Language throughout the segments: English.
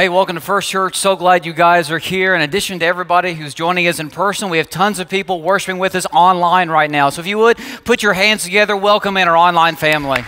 Hey, welcome to First Church. So glad you guys are here. In addition to everybody who's joining us in person, we have tons of people worshiping with us online right now. So if you would, put your hands together. Welcome in our online family.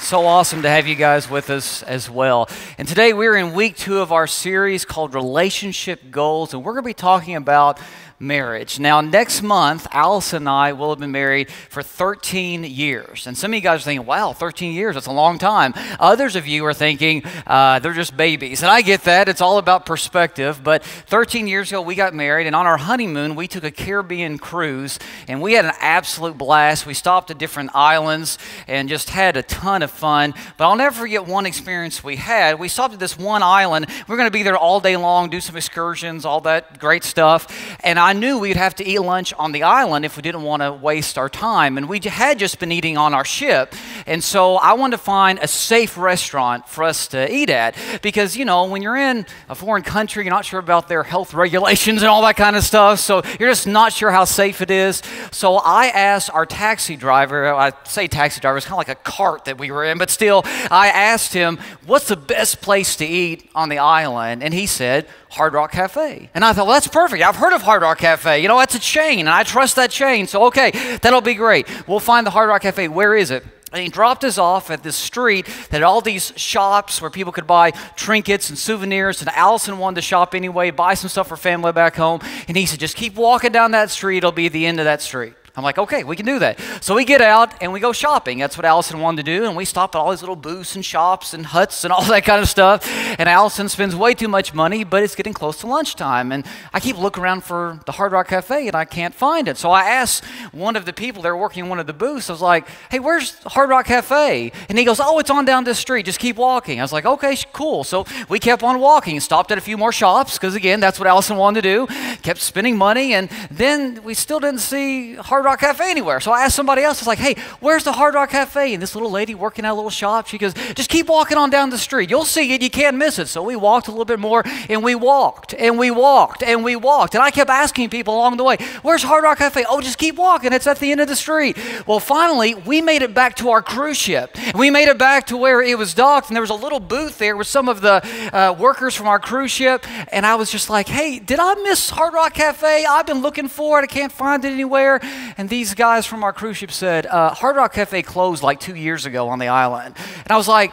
So awesome to have you guys with us as well. And today we're in week two of our series called Relationship Goals, and we're going to be talking about marriage. Now, next month, Alice and I will have been married for 13 years. And some of you guys are thinking, wow, 13 years, that's a long time. Others of you are thinking, uh, they're just babies. And I get that, it's all about perspective. But 13 years ago, we got married, and on our honeymoon, we took a Caribbean cruise, and we had an absolute blast. We stopped at different islands and just had a ton of fun. But I'll never forget one experience we had. We stopped at this one island. We are going to be there all day long, do some excursions, all that great stuff. And I I knew we'd have to eat lunch on the island if we didn't want to waste our time. And we had just been eating on our ship. And so I wanted to find a safe restaurant for us to eat at. Because, you know, when you're in a foreign country, you're not sure about their health regulations and all that kind of stuff. So you're just not sure how safe it is. So I asked our taxi driver, I say taxi driver, it's kind of like a cart that we were in, but still, I asked him, what's the best place to eat on the island? And he said, Hard Rock Cafe. And I thought, well, that's perfect. I've heard of Hard Rock Cafe. You know, that's a chain, and I trust that chain. So, okay, that'll be great. We'll find the Hard Rock Cafe. Where is it? And he dropped us off at this street that had all these shops where people could buy trinkets and souvenirs. And Allison wanted to shop anyway, buy some stuff for family back home. And he said, just keep walking down that street. It'll be the end of that street. I'm like, okay, we can do that. So we get out and we go shopping. That's what Allison wanted to do. And we stop at all these little booths and shops and huts and all that kind of stuff. And Allison spends way too much money, but it's getting close to lunchtime. And I keep looking around for the Hard Rock Cafe and I can't find it. So I asked one of the people there working in one of the booths, I was like, hey, where's Hard Rock Cafe? And he goes, oh, it's on down this street. Just keep walking. I was like, okay, cool. So we kept on walking, stopped at a few more shops because, again, that's what Allison wanted to do. Kept spending money. And then we still didn't see Hard Hard Rock Cafe anywhere. So I asked somebody else, I was like, hey, where's the Hard Rock Cafe? And this little lady working at a little shop, she goes, just keep walking on down the street. You'll see it, you can't miss it. So we walked a little bit more, and we walked, and we walked, and we walked. And I kept asking people along the way, where's Hard Rock Cafe? Oh, just keep walking, it's at the end of the street. Well, finally, we made it back to our cruise ship. We made it back to where it was docked, and there was a little booth there with some of the uh, workers from our cruise ship. And I was just like, hey, did I miss Hard Rock Cafe? I've been looking for it, I can't find it anywhere. And these guys from our cruise ship said, uh, Hard Rock Cafe closed like two years ago on the island. And I was like,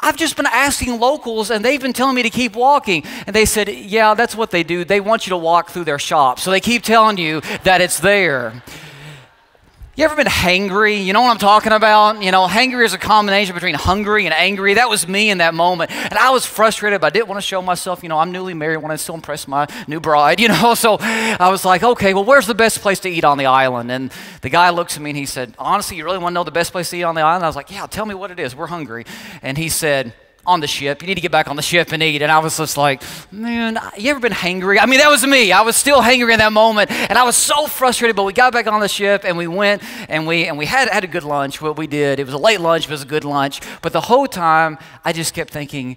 I've just been asking locals and they've been telling me to keep walking. And they said, Yeah, that's what they do. They want you to walk through their shop. So they keep telling you that it's there. You ever been hangry? You know what I'm talking about? You know, hangry is a combination between hungry and angry. That was me in that moment. And I was frustrated, but I didn't want to show myself. You know, I'm newly married, I to still impress my new bride, you know. So I was like, okay, well, where's the best place to eat on the island? And the guy looks at me and he said, honestly, you really want to know the best place to eat on the island? I was like, yeah, tell me what it is. We're hungry. And he said, on the ship. You need to get back on the ship and eat. And I was just like, man, you ever been hangry? I mean, that was me. I was still hangry in that moment. And I was so frustrated, but we got back on the ship and we went and we, and we had, had a good lunch. What we did, it was a late lunch, but it was a good lunch. But the whole time, I just kept thinking,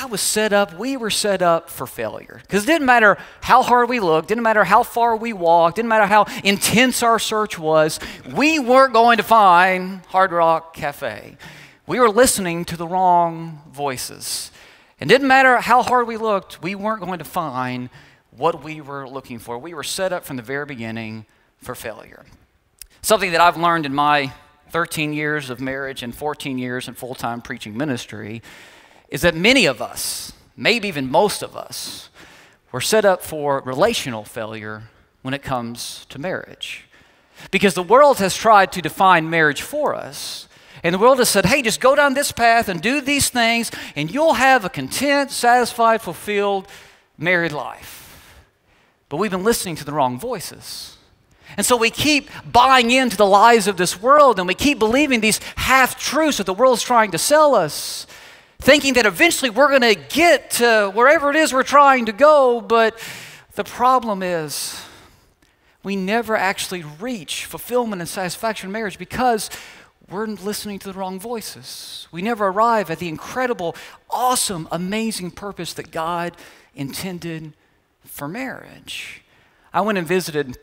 I was set up, we were set up for failure. Because it didn't matter how hard we looked, didn't matter how far we walked, didn't matter how intense our search was, we weren't going to find Hard Rock Cafe we were listening to the wrong voices. It didn't matter how hard we looked, we weren't going to find what we were looking for. We were set up from the very beginning for failure. Something that I've learned in my 13 years of marriage and 14 years in full time preaching ministry is that many of us, maybe even most of us, were set up for relational failure when it comes to marriage. Because the world has tried to define marriage for us and the world has said, hey, just go down this path and do these things, and you'll have a content, satisfied, fulfilled married life. But we've been listening to the wrong voices. And so we keep buying into the lies of this world, and we keep believing these half truths that the world's trying to sell us, thinking that eventually we're going to get to wherever it is we're trying to go. But the problem is, we never actually reach fulfillment and satisfaction in marriage because we're listening to the wrong voices. We never arrive at the incredible, awesome, amazing purpose that God intended for marriage. I went and visited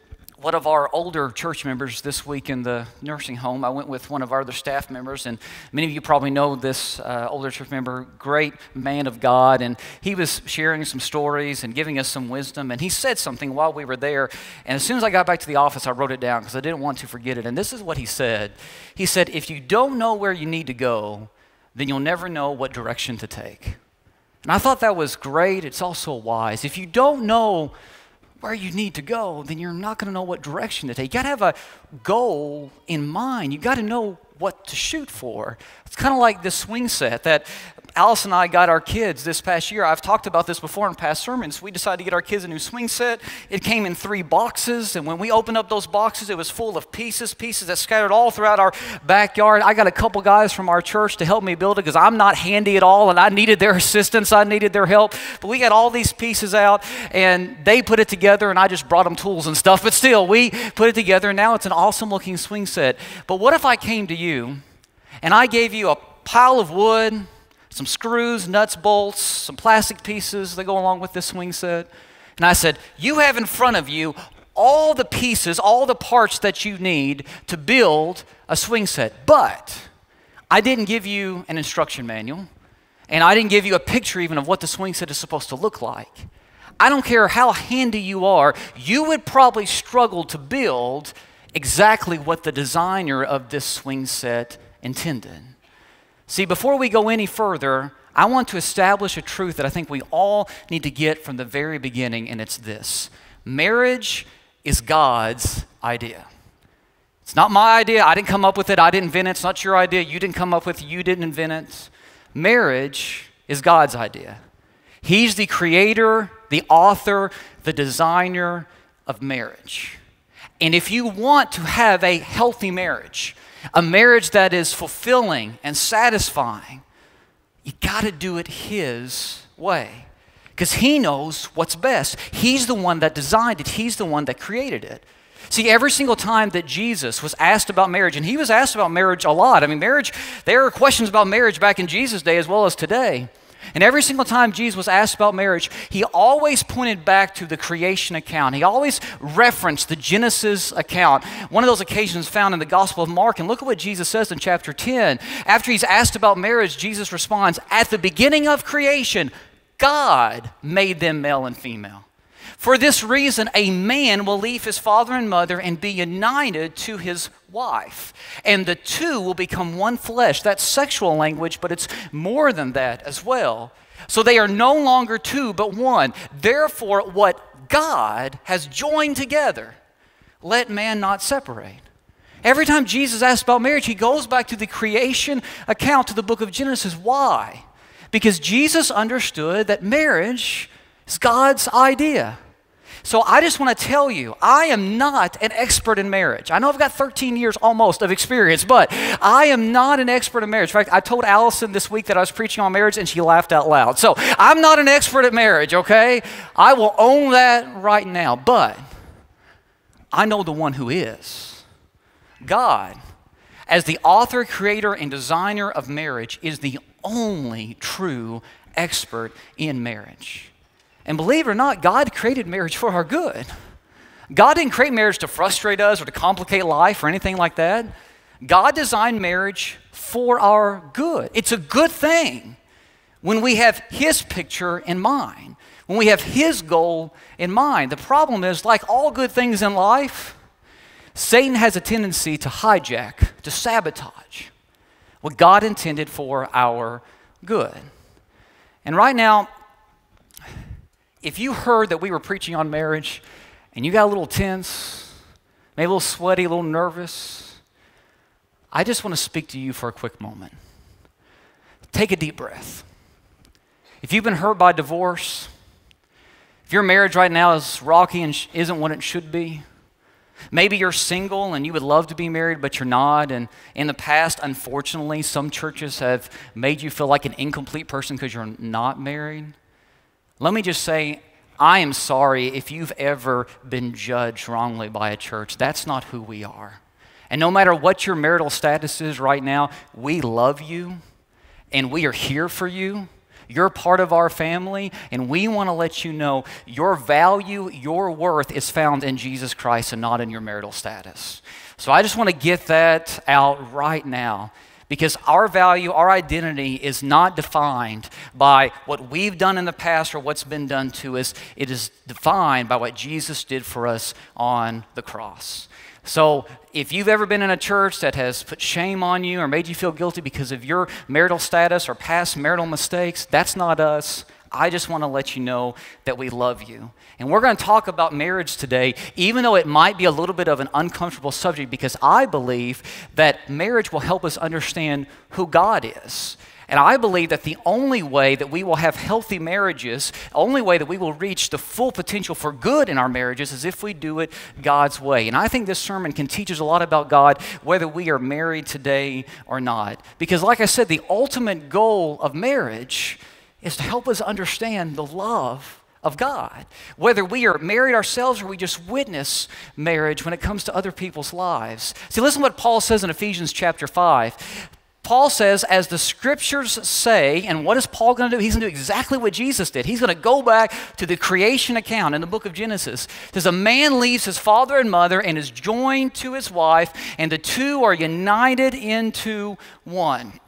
one of our older church members this week in the nursing home. I went with one of our other staff members, and many of you probably know this uh, older church member, great man of God, and he was sharing some stories and giving us some wisdom. And he said something while we were there, and as soon as I got back to the office, I wrote it down because I didn't want to forget it. And this is what he said He said, If you don't know where you need to go, then you'll never know what direction to take. And I thought that was great. It's also wise. If you don't know where you need to go, then you're not going to know what direction to take. You got to have a goal in mind. You got to know what to shoot for. It's kind of like this swing set that Alice and I got our kids this past year. I've talked about this before in past sermons. We decided to get our kids a new swing set. It came in three boxes, and when we opened up those boxes, it was full of pieces, pieces that scattered all throughout our backyard. I got a couple guys from our church to help me build it because I'm not handy at all, and I needed their assistance. I needed their help. But we got all these pieces out, and they put it together, and I just brought them tools and stuff. But still, we put it together, and now it's an awesome looking swing set. But what if I came to you and I gave you a pile of wood? Some screws, nuts, bolts, some plastic pieces that go along with this swing set. And I said, You have in front of you all the pieces, all the parts that you need to build a swing set. But I didn't give you an instruction manual, and I didn't give you a picture even of what the swing set is supposed to look like. I don't care how handy you are, you would probably struggle to build exactly what the designer of this swing set intended. See, before we go any further, I want to establish a truth that I think we all need to get from the very beginning, and it's this marriage is God's idea. It's not my idea. I didn't come up with it. I didn't invent it. It's not your idea. You didn't come up with it. You didn't invent it. Marriage is God's idea. He's the creator, the author, the designer of marriage. And if you want to have a healthy marriage, a marriage that is fulfilling and satisfying, you got to do it His way. Because He knows what's best. He's the one that designed it, He's the one that created it. See, every single time that Jesus was asked about marriage, and he was asked about marriage a lot. I mean, marriage, there are questions about marriage back in Jesus' day as well as today. And every single time Jesus was asked about marriage, he always pointed back to the creation account. He always referenced the Genesis account. One of those occasions found in the Gospel of Mark. And look at what Jesus says in chapter 10. After he's asked about marriage, Jesus responds At the beginning of creation, God made them male and female. For this reason, a man will leave his father and mother and be united to his wife, and the two will become one flesh. That's sexual language, but it's more than that as well. So they are no longer two, but one. Therefore, what God has joined together, let man not separate. Every time Jesus asks about marriage, he goes back to the creation account, to the book of Genesis. Why? Because Jesus understood that marriage is God's idea. So I just want to tell you, I am not an expert in marriage. I know I've got 13 years almost of experience, but I am not an expert in marriage. In fact, I told Allison this week that I was preaching on marriage and she laughed out loud. So I'm not an expert at marriage, okay? I will own that right now. But I know the one who is. God, as the author, creator, and designer of marriage, is the only true expert in marriage. And believe it or not, God created marriage for our good. God didn't create marriage to frustrate us or to complicate life or anything like that. God designed marriage for our good. It's a good thing when we have His picture in mind, when we have His goal in mind. The problem is, like all good things in life, Satan has a tendency to hijack, to sabotage what God intended for our good. And right now, if you heard that we were preaching on marriage and you got a little tense, maybe a little sweaty, a little nervous, I just want to speak to you for a quick moment. Take a deep breath. If you've been hurt by divorce, if your marriage right now is rocky and isn't what it should be, maybe you're single and you would love to be married, but you're not. And in the past, unfortunately, some churches have made you feel like an incomplete person because you're not married. Let me just say, I am sorry if you've ever been judged wrongly by a church. That's not who we are. And no matter what your marital status is right now, we love you and we are here for you. You're part of our family, and we want to let you know your value, your worth is found in Jesus Christ and not in your marital status. So I just want to get that out right now because our value, our identity is not defined by what we've done in the past or what's been done to us. It is defined by what Jesus did for us on the cross. So, if you've ever been in a church that has put shame on you or made you feel guilty because of your marital status or past marital mistakes, that's not us. I just want to let you know that we love you. And we're going to talk about marriage today, even though it might be a little bit of an uncomfortable subject, because I believe that marriage will help us understand who God is. And I believe that the only way that we will have healthy marriages, the only way that we will reach the full potential for good in our marriages is if we do it God's way. And I think this sermon can teach us a lot about God, whether we are married today or not. Because, like I said, the ultimate goal of marriage is to help us understand the love of God. Whether we are married ourselves or we just witness marriage when it comes to other people's lives. See, listen to what Paul says in Ephesians chapter 5. Paul says, as the scriptures say, and what is Paul going to do? He's going to do exactly what Jesus did. He's going to go back to the creation account in the book of Genesis. It says, A man leaves his father and mother and is joined to his wife, and the two are united into one.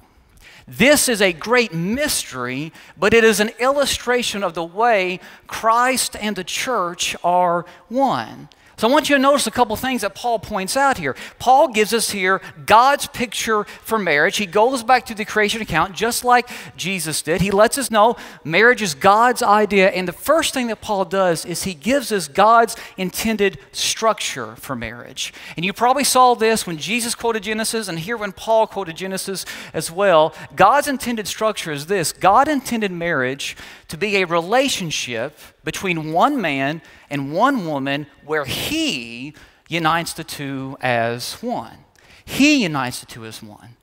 This is a great mystery, but it is an illustration of the way Christ and the church are one. So I want you to notice a couple things that Paul points out here. Paul gives us here God's picture for marriage. He goes back to the creation account just like Jesus did. He lets us know marriage is God's idea. And the first thing that Paul does is he gives us God's intended structure for marriage. And you probably saw this when Jesus quoted Genesis and here when Paul quoted Genesis as well. God's intended structure is this God intended marriage to be a relationship between one man and one woman where he unites the two as one. He unites the two as one.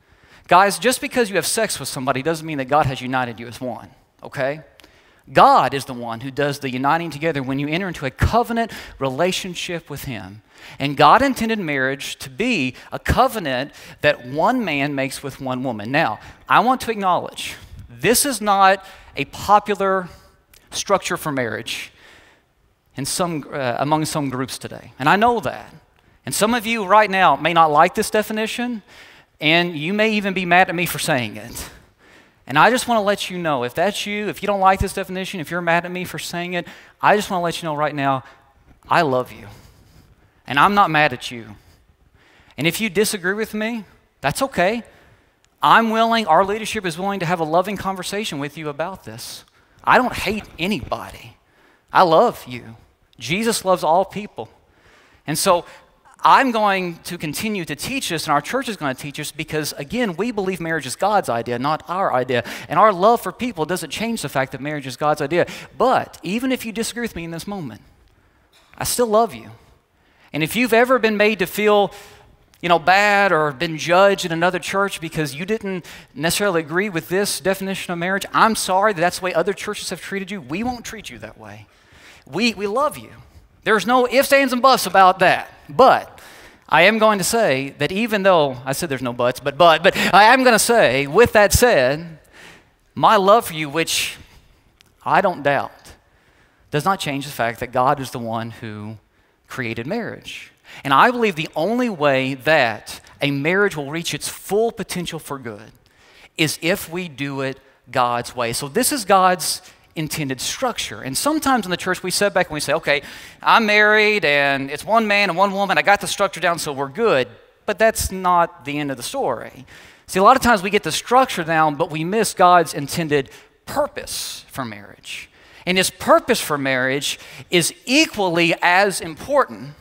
Guys, just because you have sex with somebody doesn't mean that God has united you as one, okay? God is the one who does the uniting together when you enter into a covenant relationship with Him. And God intended marriage to be a covenant that one man makes with one woman. Now, I want to acknowledge this is not a popular structure for marriage in some, uh, among some groups today. And I know that. And some of you right now may not like this definition, and you may even be mad at me for saying it. And I just want to let you know if that's you, if you don't like this definition, if you're mad at me for saying it, I just want to let you know right now I love you. And I'm not mad at you. And if you disagree with me, that's okay. I'm willing, our leadership is willing to have a loving conversation with you about this. I don't hate anybody. I love you. Jesus loves all people. And so I'm going to continue to teach this, and our church is going to teach us because, again, we believe marriage is God's idea, not our idea. And our love for people doesn't change the fact that marriage is God's idea. But even if you disagree with me in this moment, I still love you. And if you've ever been made to feel you know, bad or been judged in another church because you didn't necessarily agree with this definition of marriage, I'm sorry that that's the way other churches have treated you. We won't treat you that way. We, we love you. There's no ifs, ands, and buts about that. But I am going to say that even though I said there's no buts, but but but I am going to say, with that said, my love for you, which I don't doubt, does not change the fact that God is the one who created marriage. And I believe the only way that a marriage will reach its full potential for good is if we do it God's way. So, this is God's intended structure. And sometimes in the church, we sit back and we say, okay, I'm married and it's one man and one woman. I got the structure down, so we're good. But that's not the end of the story. See, a lot of times we get the structure down, but we miss God's intended purpose for marriage. And his purpose for marriage is equally as important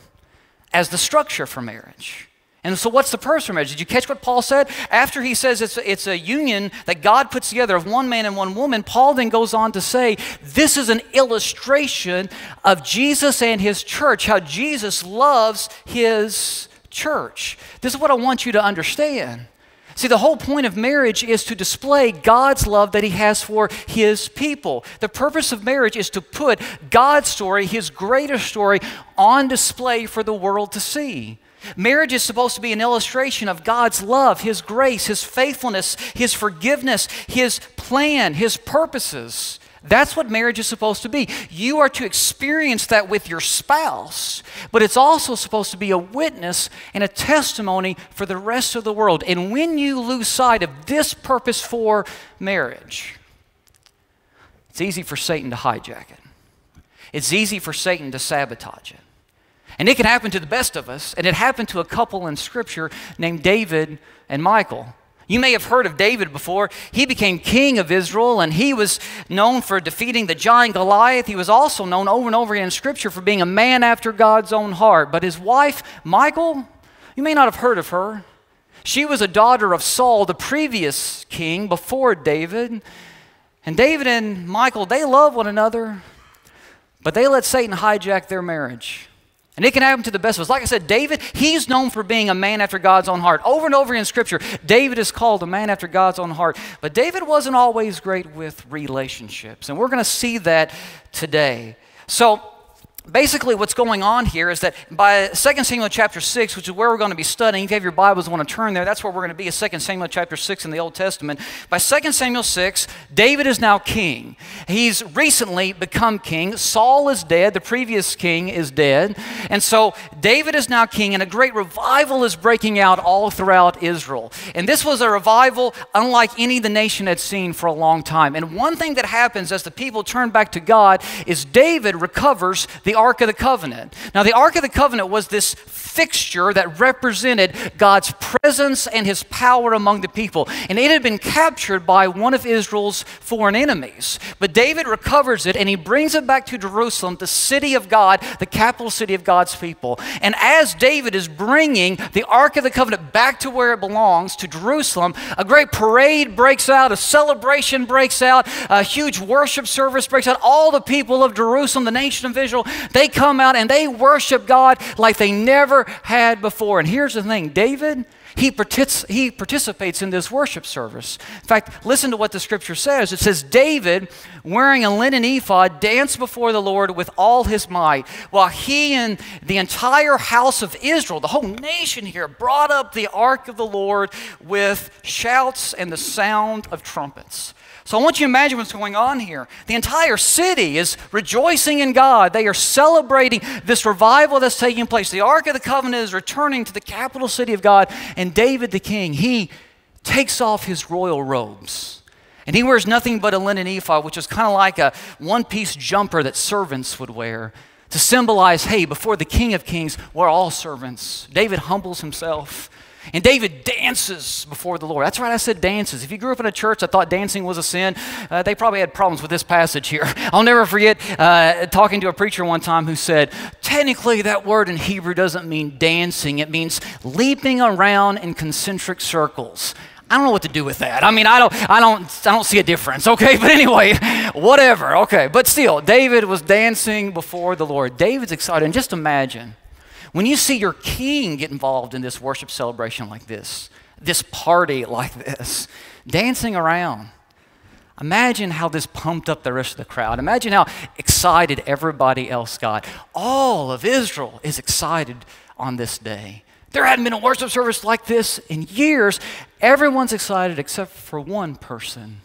as the structure for marriage. And so, what's the purpose for marriage? Did you catch what Paul said? After he says it's a, it's a union that God puts together of one man and one woman, Paul then goes on to say this is an illustration of Jesus and his church, how Jesus loves his church. This is what I want you to understand. See, the whole point of marriage is to display God's love that He has for His people. The purpose of marriage is to put God's story, His greater story, on display for the world to see. Marriage is supposed to be an illustration of God's love, His grace, His faithfulness, His forgiveness, His plan, His purposes. That's what marriage is supposed to be. You are to experience that with your spouse, but it's also supposed to be a witness and a testimony for the rest of the world. And when you lose sight of this purpose for marriage, it's easy for Satan to hijack it. It's easy for Satan to sabotage it. And it can happen to the best of us, and it happened to a couple in Scripture named David and Michal. You may have heard of David before. He became king of Israel, and he was known for defeating the giant Goliath. He was also known over and over again in Scripture for being a man after God's own heart. But his wife, Michal, you may not have heard of her. She was a daughter of Saul, the previous king before David. And David and Michal, they love one another, but they let Satan hijack their marriage. And it can happen to the best of us. Like I said, David, he's known for being a man after God's own heart. Over and over in Scripture, David is called a man after God's own heart. But David wasn't always great with relationships. And we're going to see that today. So, basically what's going on here is that by 2 samuel chapter 6 which is where we're going to be studying if you have your bibles want to turn there that's where we're going to be at 2 samuel chapter 6 in the old testament. By 2 samuel 6 david is now king. He's recently become king. Saul is dead. The previous king is dead. And so david is now king and a great revival is breaking out all throughout israel. And this was a revival unlike any the nation had seen for a long time. And one thing that happens as the people turn back to god is david recovers the the Ark of the Covenant. Now, the Ark of the Covenant was this fixture that represented God's presence and his power among the people. And it had been captured by one of Israel's foreign enemies. But David recovers it and he brings it back to Jerusalem, the city of God, the capital city of God's people. And as David is bringing the Ark of the Covenant back to where it belongs, to Jerusalem, a great parade breaks out, a celebration breaks out, a huge worship service breaks out. All the people of Jerusalem, the nation of Israel, they come out and they worship God like they never had before. And here's the thing David, he, partic- he participates in this worship service. In fact, listen to what the scripture says. It says, David, wearing a linen ephod, danced before the Lord with all his might, while he and the entire house of Israel, the whole nation here, brought up the ark of the Lord with shouts and the sound of trumpets. So I want you to imagine what's going on here. The entire city is rejoicing in God. They are celebrating this revival that's taking place. The Ark of the Covenant is returning to the capital city of God, and David the king, he takes off his royal robes. And he wears nothing but a linen ephod, which is kind of like a one piece jumper that servants would wear to symbolize hey, before the King of Kings, we're all servants. David humbles himself. And David dances before the Lord. That's right, I said dances. If you grew up in a church that thought dancing was a sin, uh, they probably had problems with this passage here. I'll never forget uh, talking to a preacher one time who said, technically, that word in Hebrew doesn't mean dancing, it means leaping around in concentric circles. I don't know what to do with that. I mean, I don't, I don't, I don't see a difference. Okay, but anyway, whatever. Okay, but still, David was dancing before the Lord. David's excited, and just imagine when you see your king get involved in this worship celebration like this, this party like this, dancing around, imagine how this pumped up the rest of the crowd. Imagine how excited everybody else got. All of Israel is excited on this day. There hadn't been a worship service like this in years. Everyone's excited except for one person.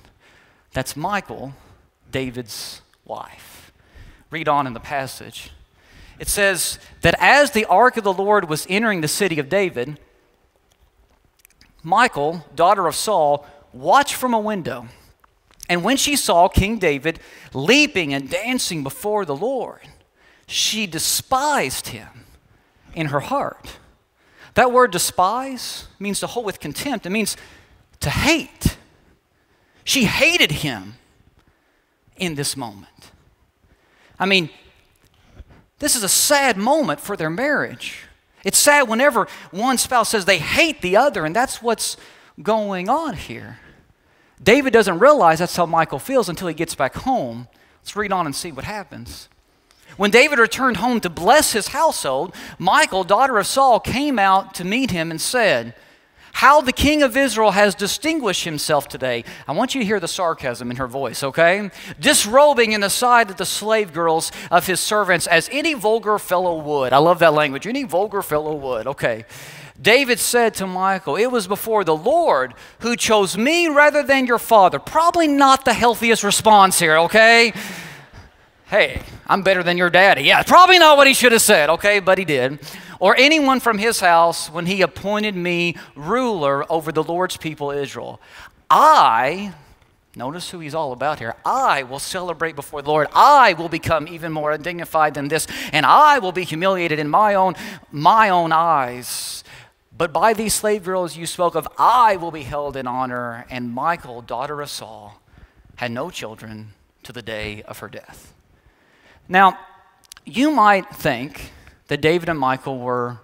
That's Michal, David's wife. Read on in the passage it says that as the ark of the Lord was entering the city of David, Michal, daughter of Saul, watched from a window. And when she saw King David leaping and dancing before the Lord, she despised him in her heart. That word despise means to hold with contempt, it means to hate. She hated him in this moment. I mean, this is a sad moment for their marriage. It's sad whenever one spouse says they hate the other, and that's what's going on here. David doesn't realize that's how Michal feels until he gets back home. Let's read on and see what happens. When David returned home to bless his household, Michal, daughter of Saul, came out to meet him and said, how the king of Israel has distinguished himself today. I want you to hear the sarcasm in her voice, okay? Disrobing in the sight of the slave girls of his servants as any vulgar fellow would. I love that language. Any vulgar fellow would, okay. David said to Michal, It was before the Lord who chose me rather than your father. Probably not the healthiest response here, okay? Hey, I'm better than your daddy. Yeah, probably not what he should have said, okay, but he did or anyone from his house when he appointed me ruler over the Lord's people Israel. I, notice who he's all about here, I will celebrate before the Lord. I will become even more dignified than this, and I will be humiliated in my own, my own eyes. But by these slave girls you spoke of, I will be held in honor. And Michal, daughter of Saul, had no children to the day of her death. Now, you might think that David and Michal were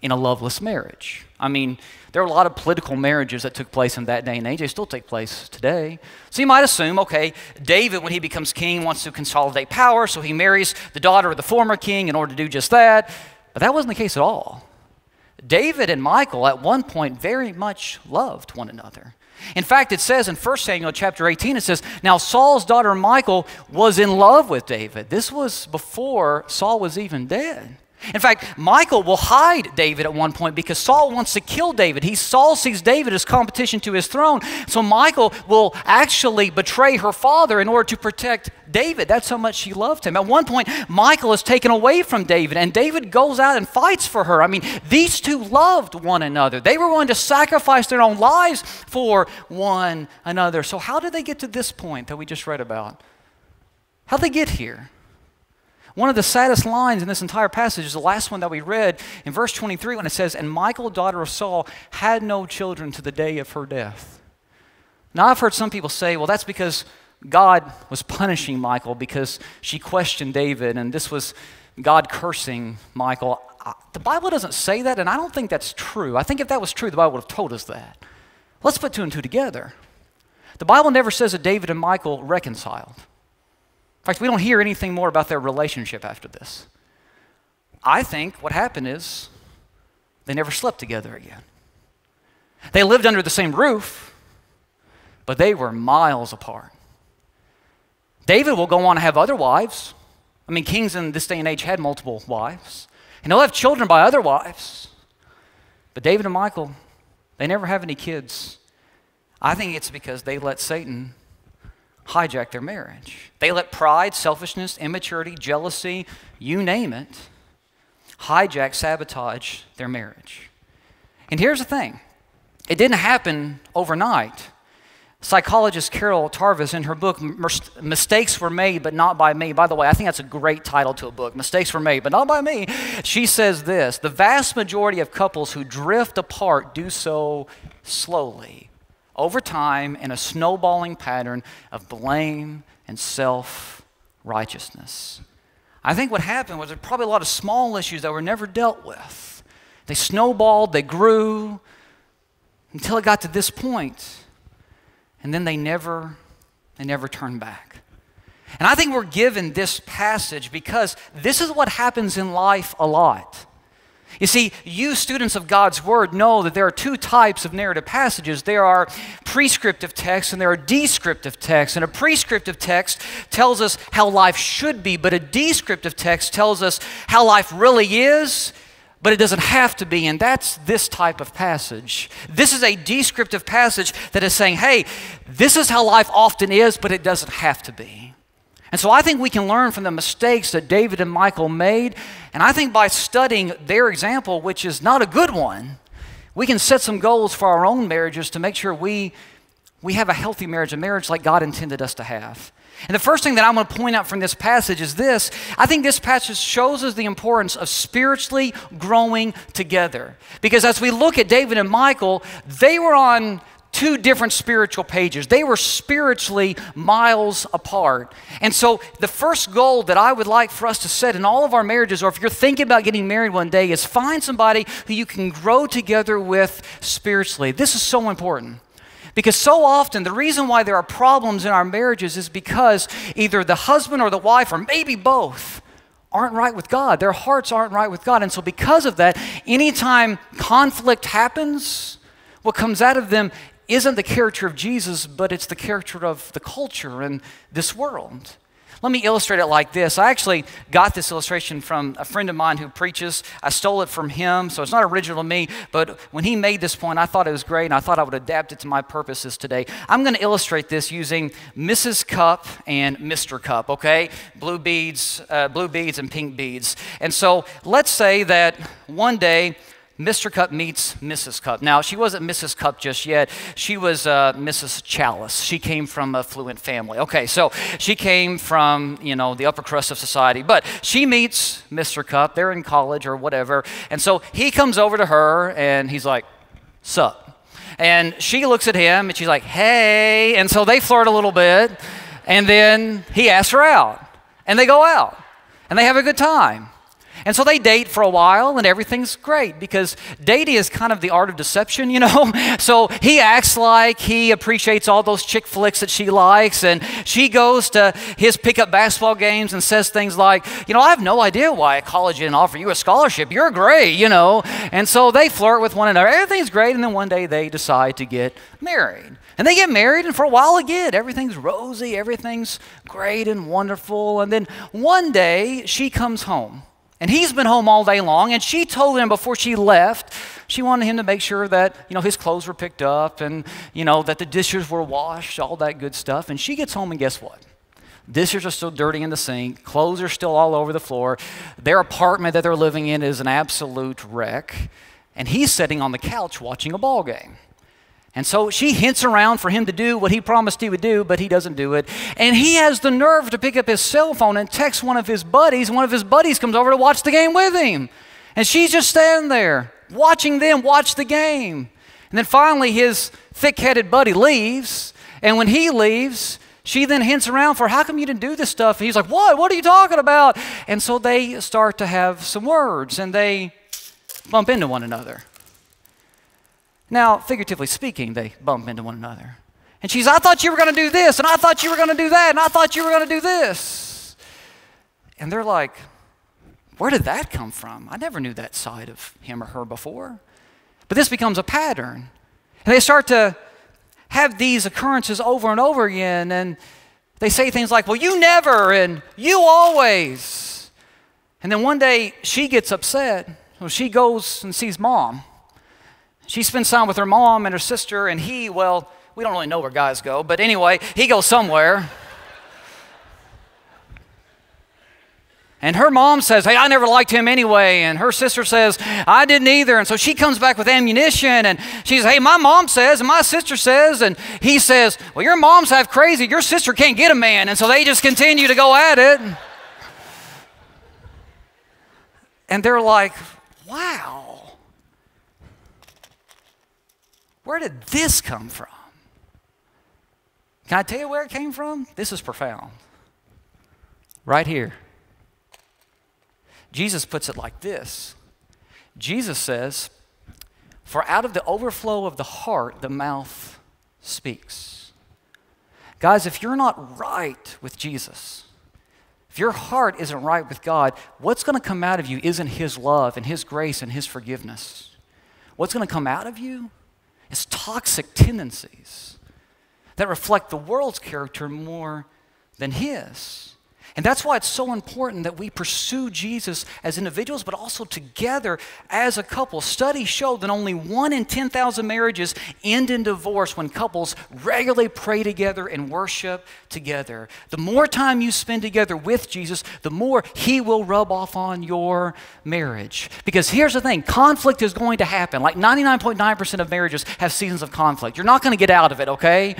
in a loveless marriage. I mean, there were a lot of political marriages that took place in that day and age. They still take place today. So you might assume, okay, David, when he becomes king, wants to consolidate power, so he marries the daughter of the former king in order to do just that. But that wasn't the case at all. David and Michal at one point, very much loved one another. In fact, it says in 1 Samuel chapter 18, it says, Now Saul's daughter Michael was in love with David. This was before Saul was even dead. In fact, Michal will hide David at one point because Saul wants to kill David. He Saul sees David as competition to his throne. So Michal will actually betray her father in order to protect David. That's how much she loved him. At one point, Michal is taken away from David, and David goes out and fights for her. I mean, these two loved one another. They were willing to sacrifice their own lives for one another. So how did they get to this point that we just read about? How'd they get here? One of the saddest lines in this entire passage is the last one that we read in verse 23 when it says, And Michal, daughter of Saul, had no children to the day of her death. Now, I've heard some people say, well, that's because God was punishing Michal because she questioned David, and this was God cursing Michal. The Bible doesn't say that, and I don't think that's true. I think if that was true, the Bible would have told us that. Let's put two and two together. The Bible never says that David and Michal reconciled. Fact, we don't hear anything more about their relationship after this. I think what happened is they never slept together again. They lived under the same roof, but they were miles apart. David will go on to have other wives. I mean, kings in this day and age had multiple wives, and they'll have children by other wives. But David and Michal, they never have any kids. I think it's because they let Satan hijack their marriage. They let pride, selfishness, immaturity, jealousy, you name it, hijack, sabotage their marriage. And here's the thing it didn't happen overnight. Psychologist Carol Tavris, in her book, Mistakes Were Made But Not By Me, by the way, I think that's a great title to a book, Mistakes Were Made But Not By Me. She says this The vast majority of couples who drift apart do so slowly over time in a snowballing pattern of blame and self righteousness. I think what happened was there were probably a lot of small issues that were never dealt with. They snowballed, they grew until it got to this point, and then they never, they never turned back. And I think we're given this passage because this is what happens in life a lot. You see, you students of God's Word know that there are two types of narrative passages. There are prescriptive texts and there are descriptive texts. And a prescriptive text tells us how life should be, but a descriptive text tells us how life really is, but it doesn't have to be. And that's this type of passage. This is a descriptive passage that is saying, hey, this is how life often is, but it doesn't have to be. And so I think we can learn from the mistakes that David and Michal made. And I think by studying their example, which is not a good one, we can set some goals for our own marriages to make sure we, we have a healthy marriage, a marriage like God intended us to have. And the first thing that I'm going to point out from this passage is this I think this passage shows us the importance of spiritually growing together. Because as we look at David and Michal, they were on two different spiritual pages. They were spiritually miles apart. And so, the first goal that I would like for us to set in all of our marriages, or if you're thinking about getting married one day, is find somebody who you can grow together with spiritually. This is so important. Because so often, the reason why there are problems in our marriages is because either the husband or the wife, or maybe both, aren't right with God. Their hearts aren't right with God. And so, because of that, anytime conflict happens, What comes out of them isn't the character of Jesus, but it's the character of the culture and this world. Let me illustrate it like this. I actually got this illustration from a friend of mine who preaches. I stole it from him, so it's not original to me, but when he made this point, I thought it was great, and I thought I would adapt it to my purposes today. I'm going to illustrate this using Mrs. Cup and Mr. Cup, okay? Blue beads, uh, blue beads and pink beads. And so let's say that one day Mr. Cup meets Mrs. Cup. Now, she wasn't Mrs. Cup just yet. She was uh, Mrs. Chalice. She came from a fluent family. Okay, so she came from, you know, the upper crust of society. But she meets Mr. Cup. They're in college or whatever. And so he comes over to her and he's like, Sup? And she looks at him and she's like, Hey. And so they flirt a little bit. And then he asks her out. And they go out. And they have a good time. And so they date for a while and everything's great because dating is kind of the art of deception, you know? So he acts like he appreciates all those chick flicks that she likes and she goes to his pickup basketball games and says things like, you know, I have no idea why a college didn't offer you a scholarship. You're great, you know? And so they flirt with one another. Everything's great and then one day they decide to get married. And they get married, and for a while again, everything's rosy, everything's great and wonderful. And then one day, she comes home and he's been home all day long, and she told him before she left, she wanted him to make sure that, you know, his clothes were picked up and, you know, that the dishes were washed, all that good stuff. And she gets home, and guess what? Dishes are still dirty in the sink, clothes are still all over the floor. Their apartment that they're living in is an absolute wreck. And he's sitting on the couch watching a ball game. And so she hints around for him to do what he promised he would do, but he doesn't do it. And he has the nerve to pick up his cell phone and text one of his buddies. One of his buddies comes over to watch the game with him. And she's just standing there watching them watch the game. And then finally, his thick headed buddy leaves. And when he leaves, she then hints around for, How come you didn't do this stuff? And he's like, What? What are you talking about? And so they start to have some words and they bump into one another. Now, figuratively speaking, they bump into one another. And she's, I thought you were going to do this, and I thought you were going to do that, and I thought you were going to do this. And they're like, where did that come from? I never knew that side of him or her before. But this becomes a pattern. And they start to have these occurrences over and over again, and they say things like, well, you never, and you always. And then one day she gets upset. Well, she goes and sees mom. She spends time with her mom and her sister, and he, well, we don't really know where guys go, but anyway, he goes somewhere. And her mom says, Hey, I never liked him anyway. And her sister says, I didn't either. And so she comes back with ammunition and she says, Hey, my mom says, and my sister says. And he says, Well, your mom's half crazy. Your sister can't get a man. And so they just continue to go at it. And they're like, Wow. Where did this come from? Can I tell you where it came from? This is profound. Right here. Jesus puts it like this Jesus says, For out of the overflow of the heart, the mouth speaks. Guys, if you're not right with Jesus, if your heart isn't right with God, what's going to come out of you isn't His love and His grace and His forgiveness. What's going to come out of you is toxic tendencies that reflect the world's character more than his. And that's why it's so important that we pursue Jesus as individuals, but also together as a couple. Studies show that only one in 10,000 marriages end in divorce when couples regularly pray together and worship together. The more time you spend together with Jesus, the more He will rub off on your marriage. Because here's the thing conflict is going to happen. Like 99.9% of marriages have seasons of conflict. You're not going to get out of it, okay?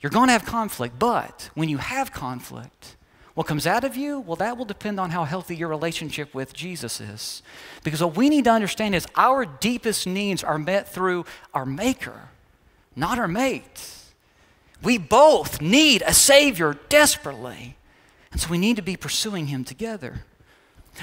You're going to have conflict, but when you have conflict, what comes out of you, well, that will depend on how healthy your relationship with Jesus is. Because what we need to understand is our deepest needs are met through our Maker, not our mate. We both need a Savior desperately. And so we need to be pursuing Him together.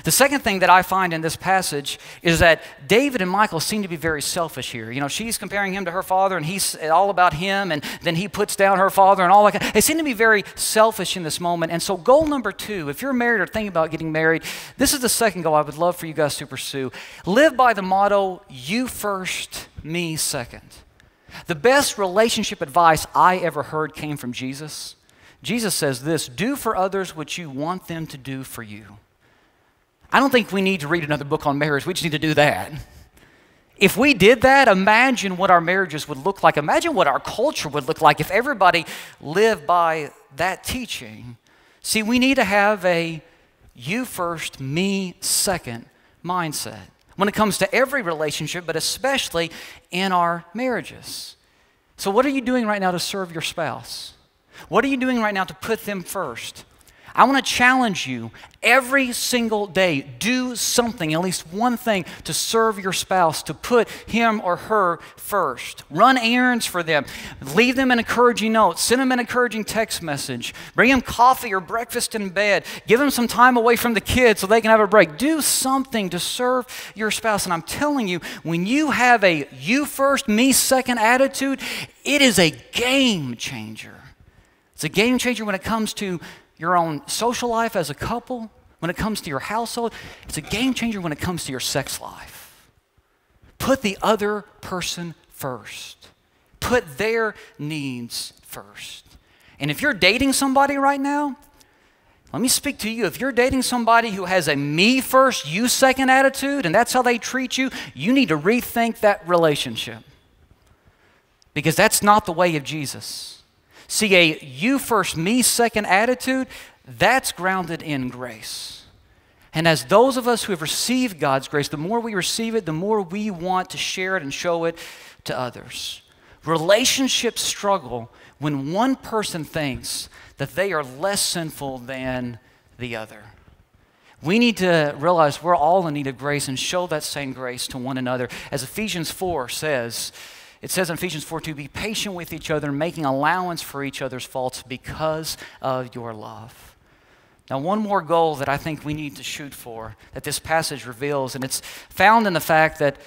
The second thing that I find in this passage is that David and Michal seem to be very selfish here. You know, she's comparing him to her father, and he's all about him, and then he puts down her father, and all that. They seem to be very selfish in this moment. And so, goal number two, if you're married or thinking about getting married, this is the second goal I would love for you guys to pursue. Live by the motto, you first, me second. The best relationship advice I ever heard came from Jesus. Jesus says this do for others what you want them to do for you. I don't think we need to read another book on marriage, we just need to do that. If we did that, imagine what our marriages would look like. Imagine what our culture would look like if everybody lived by that teaching. See, we need to have a you first, me second mindset when it comes to every relationship, but especially in our marriages. So, what are you doing right now to serve your spouse? What are you doing right now to put them first? I want to challenge you every single day do something, at least one thing, to serve your spouse, to put him or her first. Run errands for them. Leave them an encouraging note. Send them an encouraging text message. Bring them coffee or breakfast in bed. Give them some time away from the kids so they can have a break. Do something to serve your spouse. And I'm telling you, when you have a you first, me second attitude, it is a game changer. It's a game changer when it comes to your own social life as a couple, when it comes to your household. It's a game changer when it comes to your sex life. Put the other person first, put their needs first. And if you're dating somebody right now, let me speak to you. If you're dating somebody who has a me first, you second attitude, and that's how they treat you, you need to rethink that relationship. Because that's not the way of Jesus. See, a you first, me second attitude, that's grounded in grace. And as those of us who have received God's grace, the more we receive it, the more we want to share it and show it to others. Relationships struggle when one person thinks that they are less sinful than the other. We need to realize we're all in need of grace and show that same grace to one another. As Ephesians 4 says, it says in Ephesians 4 to be patient with each other, making allowance for each other's faults because of your love. Now, one more goal that I think we need to shoot for that this passage reveals, and it's found in the fact that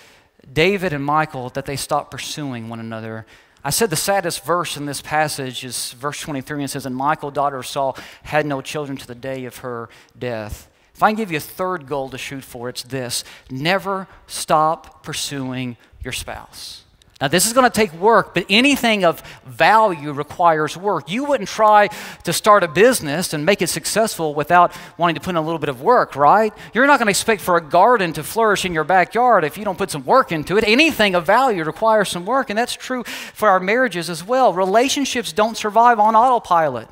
David and Michal, that they stopped pursuing one another. I said the saddest verse in this passage is verse 23, and it says, And Michal, daughter of Saul, had no children to the day of her death. If I can give you a third goal to shoot for, it's this never stop pursuing your spouse. Now, this is going to take work, but anything of value requires work. You wouldn't try to start a business and make it successful without wanting to put in a little bit of work, right? You're not going to expect for a garden to flourish in your backyard if you don't put some work into it. Anything of value requires some work, and that's true for our marriages as well. Relationships don't survive on autopilot.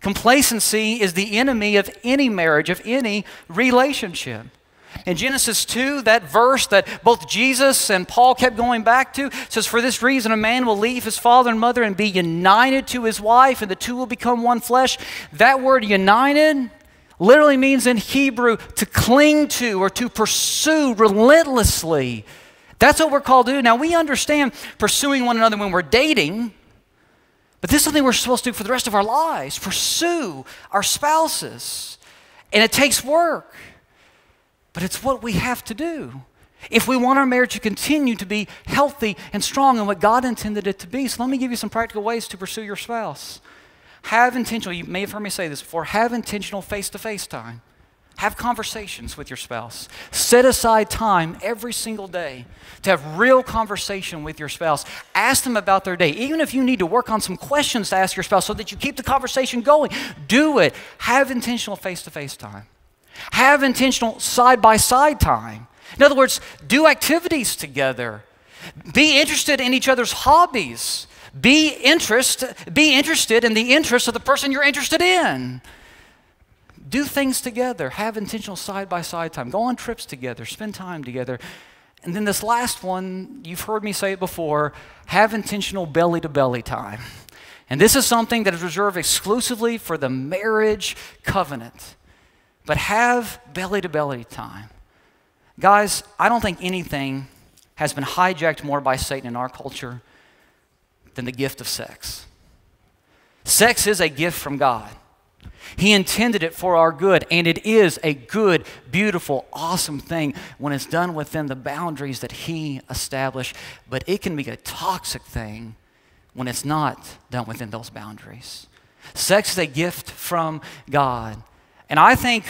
Complacency is the enemy of any marriage, of any relationship. In Genesis 2, that verse that both Jesus and Paul kept going back to says, For this reason, a man will leave his father and mother and be united to his wife, and the two will become one flesh. That word united literally means in Hebrew to cling to or to pursue relentlessly. That's what we're called to do. Now, we understand pursuing one another when we're dating, but this is something we're supposed to do for the rest of our lives pursue our spouses. And it takes work. But it's what we have to do if we want our marriage to continue to be healthy and strong and what God intended it to be. So let me give you some practical ways to pursue your spouse. Have intentional, you may have heard me say this before, have intentional face to face time. Have conversations with your spouse. Set aside time every single day to have real conversation with your spouse. Ask them about their day. Even if you need to work on some questions to ask your spouse so that you keep the conversation going, do it. Have intentional face to face time. Have intentional side by side time. In other words, do activities together. Be interested in each other's hobbies. Be, interest, be interested in the interests of the person you're interested in. Do things together. Have intentional side by side time. Go on trips together. Spend time together. And then this last one, you've heard me say it before have intentional belly to belly time. And this is something that is reserved exclusively for the marriage covenant but have belly to belly time. Guys, I don't think anything has been hijacked more by Satan in our culture than the gift of sex. Sex is a gift from God. He intended it for our good, and it is a good, beautiful, awesome thing when it's done within the boundaries that He established. But it can be a toxic thing when it's not done within those boundaries. Sex is a gift from God. And I think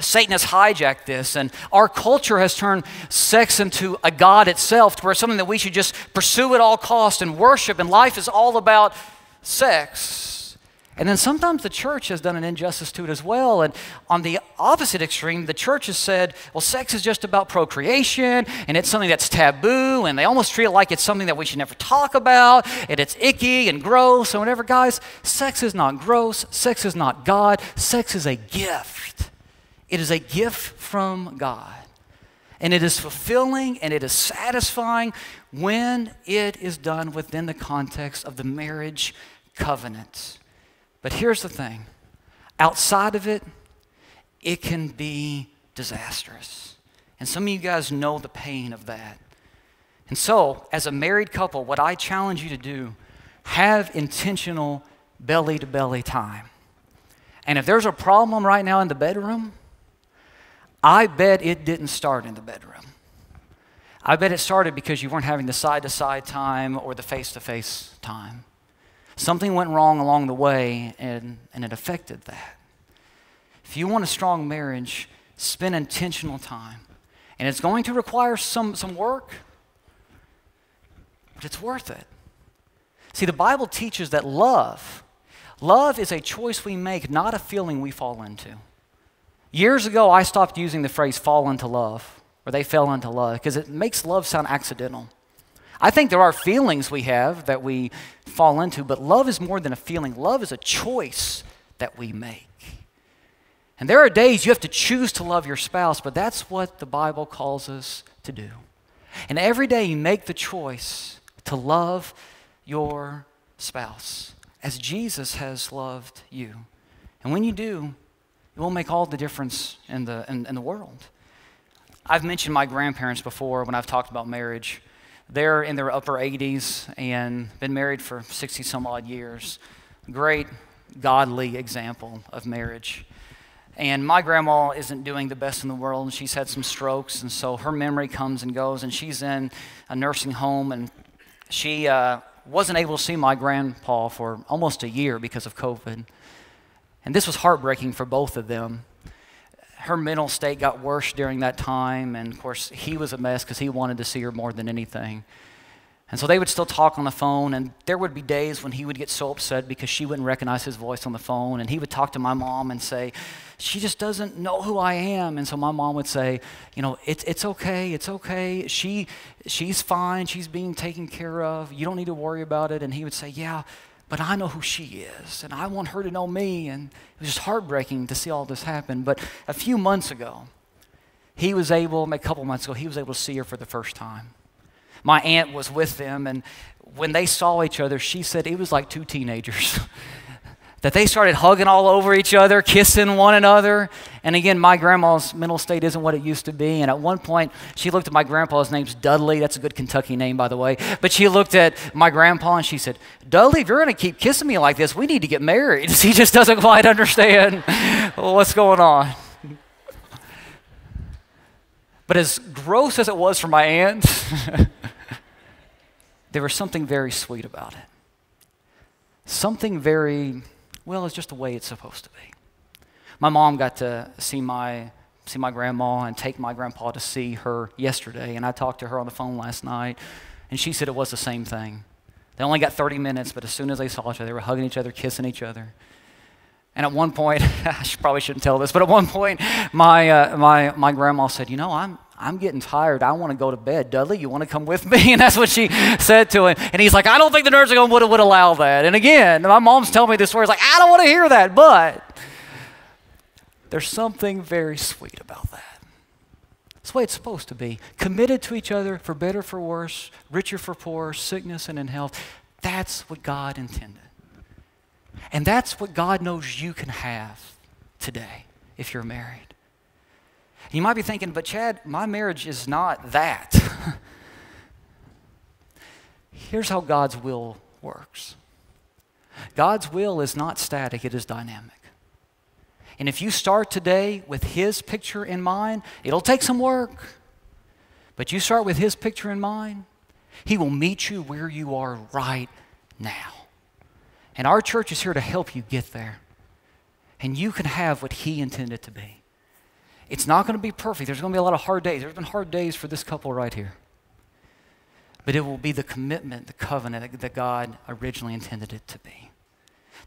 Satan has hijacked this, and our culture has turned sex into a God itself, to where it's something that we should just pursue at all costs and worship, and life is all about sex. And then sometimes the church has done an injustice to it as well. And on the opposite extreme, the church has said, well, sex is just about procreation and it's something that's taboo. And they almost treat it like it's something that we should never talk about and it's icky and gross and whatever. Guys, sex is not gross. Sex is not God. Sex is a gift. It is a gift from God. And it is fulfilling and it is satisfying when it is done within the context of the marriage covenant. But here's the thing outside of it, it can be disastrous. And some of you guys know the pain of that. And so, as a married couple, what I challenge you to do, have intentional belly to belly time. And if there's a problem right now in the bedroom, I bet it didn't start in the bedroom. I bet it started because you weren't having the side to side time or the face to face time. Something went wrong along the way, and, and it affected that. If you want a strong marriage, spend intentional time. And it's going to require some, some work, but it's worth it. See, the Bible teaches that love, love is a choice we make, not a feeling we fall into. Years ago, I stopped using the phrase fall into love, or they fell into love, because it makes love sound accidental. I think there are feelings we have that we fall into, but love is more than a feeling. Love is a choice that we make. And there are days you have to choose to love your spouse, but that's what the Bible calls us to do. And every day you make the choice to love your spouse as Jesus has loved you. And when you do, it will make all the difference in the, in, in the world. I've mentioned my grandparents before when I've talked about marriage. They're in their upper 80s and been married for 60 some odd years. Great, godly example of marriage. And my grandma isn't doing the best in the world, and she's had some strokes, and so her memory comes and goes, and she's in a nursing home, and she uh, wasn't able to see my grandpa for almost a year because of COVID. And this was heartbreaking for both of them her mental state got worse during that time, and of course, he was a mess because he wanted to see her more than anything. And so they would still talk on the phone, and there would be days when he would get so upset because she wouldn't recognize his voice on the phone. And he would talk to my mom and say, She just doesn't know who I am. And so my mom would say, You know, it's, it's okay, it's okay. She, she's fine, she's being taken care of. You don't need to worry about it. And he would say, Yeah, but I know who she is, and I want her to know me. And it was just heartbreaking to see all this happen. But a few months ago, he was able, a couple months ago, he was able to see her for the first time. My aunt was with them, and when they saw each other, she said it was like two teenagers. that they started hugging all over each other, kissing one another. And again, my grandma's mental state isn't what it used to be. And at one point, she looked at my grandpa's name's Dudley. That's a good Kentucky name, by the way. But she looked at my grandpa and she said, Dudley, if you're going to keep kissing me like this, we need to get married. he just doesn't quite understand what's going on. But as gross as it was for my aunt, there was something very sweet about it. Something very well, it's just the way it's supposed to be. My mom got to see my see my grandma and take my grandpa to see her yesterday, and I talked to her on the phone last night, and she said it was the same thing. They only got 30 minutes, but as soon as they saw each other, they were hugging each other, kissing each other. And at one point, I probably shouldn't tell this, but at one point, my, uh, my, my grandma said, You know, I'm, I'm getting tired. I want to go to bed. Dudley, you want to come with me? And that's what she said to him. And he's like, I don't think the home would, would allow that. And again, my mom's telling me this story. It's like, I don't want to hear that. But there's something very sweet about that. That's the way it's supposed to be. Committed to each other for better, for worse, richer, for poor, sickness, and in health. That's what God intended. And that's what God knows you can have today if you're married. You might be thinking, but Chad, my marriage is not that. Here's how God's will works God's will is not static, it is dynamic. And if you start today with His picture in mind, it'll take some work. But you start with His picture in mind, He will meet you where you are right now. And our church is here to help you get there. And you can have what He intended to be. It's not going to be perfect. There's going to be a lot of hard days. There's been hard days for this couple right here. But it will be the commitment, the covenant that God originally intended it to be.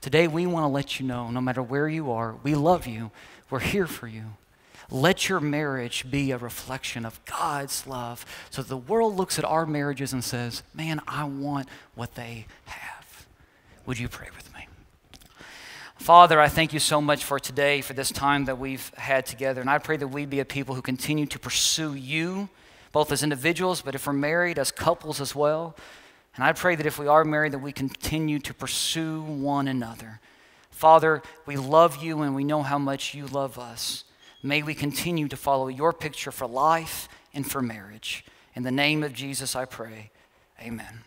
Today, we want to let you know no matter where you are, we love you. We're here for you. Let your marriage be a reflection of God's love so the world looks at our marriages and says, Man, I want what they have. Would you pray with me? Father, I thank you so much for today, for this time that we've had together. And I pray that we be a people who continue to pursue you, both as individuals, but if we're married, as couples as well. And I pray that if we are married, that we continue to pursue one another. Father, we love you and we know how much you love us. May we continue to follow your picture for life and for marriage. In the name of Jesus, I pray. Amen.